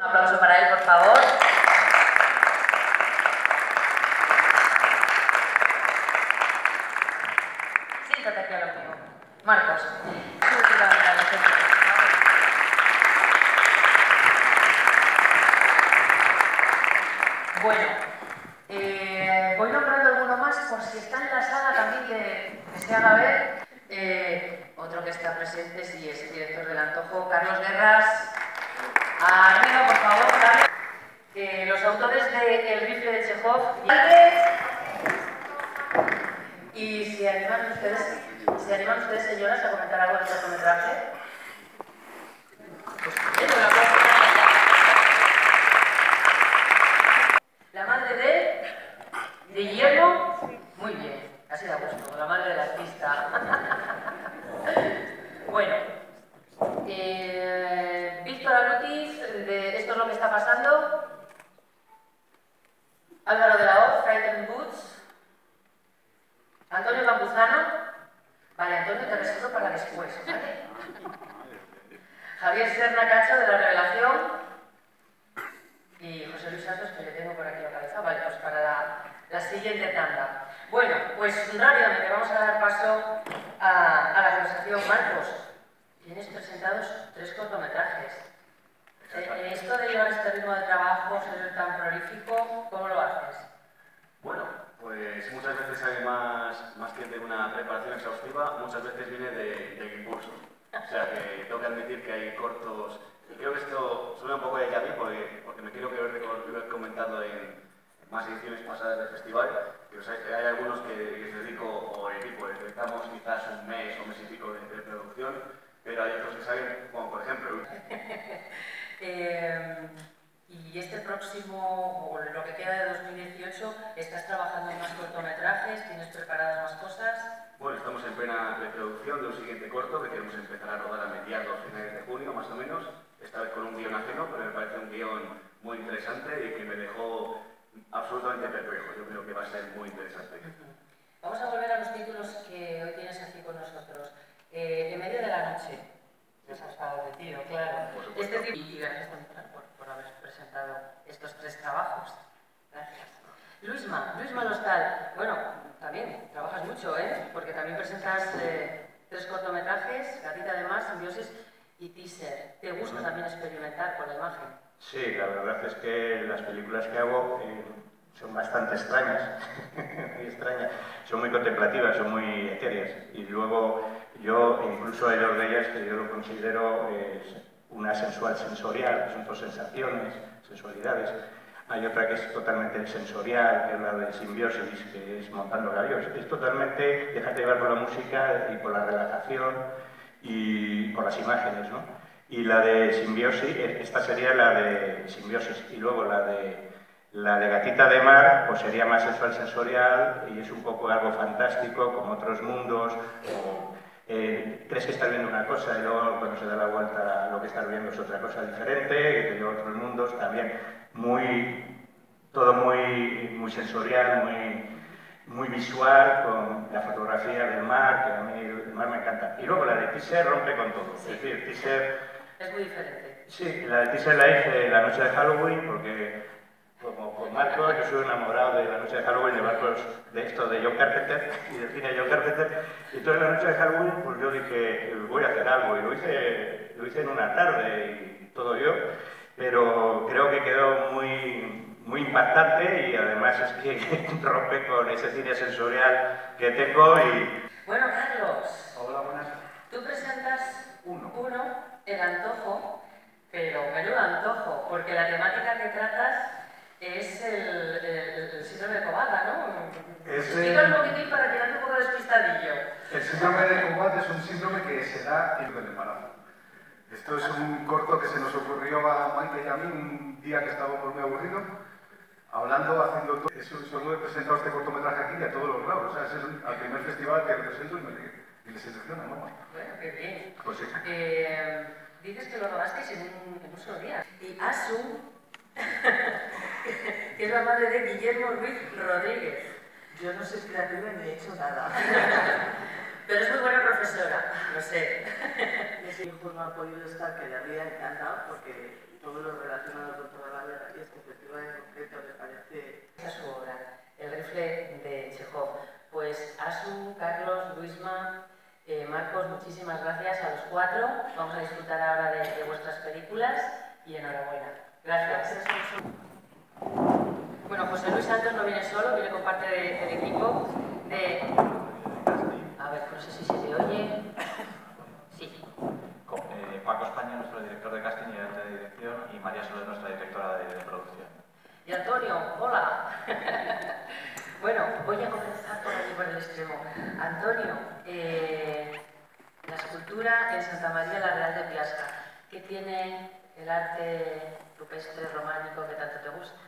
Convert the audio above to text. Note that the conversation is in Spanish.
Un aplauso para él, por favor. Siéntate aquí a lo. Marcos. Bueno, eh, voy nombrando alguno más por si está en la sala también que, que se haga ver. Eh, otro que está presente, sí, es el director del Antojo, Carlos Guerras. Arriba, por favor. Eh, los autores de El rifle de Chekhov. Y si animan ustedes, si animan ustedes, señoras, a comentar algo del cortometraje. Pues, bien, un aplauso para ella. La madre de, de Guillermo, muy bien, así da gusto, la madre del artista. bueno, eh, Víctor Alutis, de Esto es lo que está pasando. Álvaro de la Hoz, Frightened Boots. Antonio Campuzano. Vale, Antonio, te reservo para después, ¿vale? Javier Serna Cacho, de La Revelación. Santos, que le tengo por aquí localizado. Vale, pues para la, la siguiente tanda. Bueno, pues rápidamente vamos a dar paso a, a la conversación. Marcos, tienes presentados tres cortometrajes. Eh, esto de llevar este ritmo de trabajo, ser tan prolífico, ¿cómo lo haces? Bueno, pues muchas veces hay más, más que de una preparación exhaustiva, muchas veces viene de, de impulso. O sea que tengo que admitir que hay cortos, y creo que esto suena un poco de ya porque, porque me quiero que lo he comentado en más ediciones pasadas del festival, que o sea, hay algunos que, se dedico, o el equipo, dedicamos quizás un mes o un mes y pico de, de producción, pero hay otros que salen, como por ejemplo... Eh, y este próximo, o lo que queda de 2018, ¿estás trabajando en más cortometrajes? ¿Tienes preparadas más cosas? Bueno, estamos en plena preproducción de un siguiente corto que queremos empezar a rodar a mediados, finales de junio, más o menos. Esta vez con pero me parece un guion muy interesante y que me dejó absolutamente perplejo. Yo creo que va a ser muy interesante. Vamos a volver a los títulos que hoy tienes aquí con nosotros. Eh, en medio de la noche. Nos has favorecido, claro. Por. Este tipo- y gracias por, por, haber presentado estos tres trabajos. Gracias. Luisma, Luisma Lostal. Bueno, también trabajas mucho, ¿eh? Porque también presentas eh, tres cortometrajes, Gatita de Mar, Simbiosis y Teaser. ¿Te gusta también experimentar con la imagen? Sí, la verdad es que las películas que hago eh, son bastante extrañas, muy extrañas, son muy contemplativas, son muy etéreas. Y luego yo, incluso hay dos de ellas que yo lo considero eh, una sensual sensorial, son dos sensaciones, sensualidades. Hay otra que es totalmente sensorial, que es la de simbiosis, que es montando gavios. Es totalmente dejarte llevar por la música y por la relajación y por las imágenes, ¿no? Y la de simbiosis, eh, esta sería la de simbiosis, y luego la de, la de gatita de mar, pues sería más sexual sensorial y es un poco algo fantástico, como otros mundos, eh, crees que estás viendo una cosa y luego cuando se da la vuelta lo que estás viendo es otra cosa diferente, que te lleva a otros mundos, también muy, todo muy, muy sensorial, muy, muy visual, con la fotografía del mar, que a mí el mar me encanta. Y luego la de teaser rompe con todo, es decir, teaser... Es muy diferente. Sí, la de teaser la hice la noche de Halloween porque, como con Marcos, yo soy enamorado de la noche de Halloween, de Marcos, de esto de John Carpenter y del cine de John Carpenter. Y entonces la noche de Halloween, pues yo dije, voy a hacer algo y lo hice, lo hice en una tarde y todo yo, pero muy, impactante y además es que rompe con ese cine sensorial que tengo y... Bueno, Carlos, Hola, buenas. tú presentas Uno. el antojo, pero menudo antojo, porque la temática que tratas es el, el- el síndrome de Covada, ¿no? Es un poquitín para quedarte un poco despistadillo. El síndrome de combate es un síndrome que se da en el embarazo. Esto es un corto que se nos ocurrió a Maite y a mí un día que estábamos muy aburridos, Eso, solo he presentado este cortometraje aquí y a todos los lados. O sea, es el, al primer festival que represento y, me, y les selecciona, vamos. Bueno, qué bien. Pues sí. Eh, dices que lo rodasteis en un, en un solo día. Y Asu, que es la madre de Guillermo Ruiz Rodríguez. Yo no soy creativa ni he hecho nada. Pero es muy buena profesora, lo sé ese informe ha podido estar, que le habría encantado, porque todo lo relacionado con toda la guerra y este festival en concreto le parece... A su obra, El rifle de Chekhov. Pues Asu, Carlos, Luisma, eh, Marcos, muchísimas gracias a los cuatro. Vamos a disfrutar ahora de, de vuestras películas y enhorabuena. Gracias. gracias. Bueno, José Luis Santos no viene solo. Director de casting y de dirección, y María Soler, nuestra directora de, de producción. Y Antonio, hola. bueno, voy a comenzar por aquí, por el extremo. Antonio, eh, la escultura en Santa María la Real de Piasca, ¿qué tiene el arte rupestre románico que tanto te gusta?